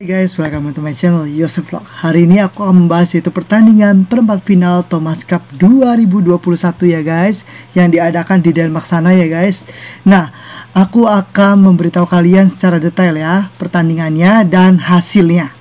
Hey guys, welcome to my channel Yosef Vlog. Hari ini aku akan membahas yaitu pertandingan perempat final Thomas Cup 2021 ya guys Yang diadakan di Denmark sana ya guys. Nah, aku akan memberitahu kalian secara detail ya Pertandingannya dan hasilnya.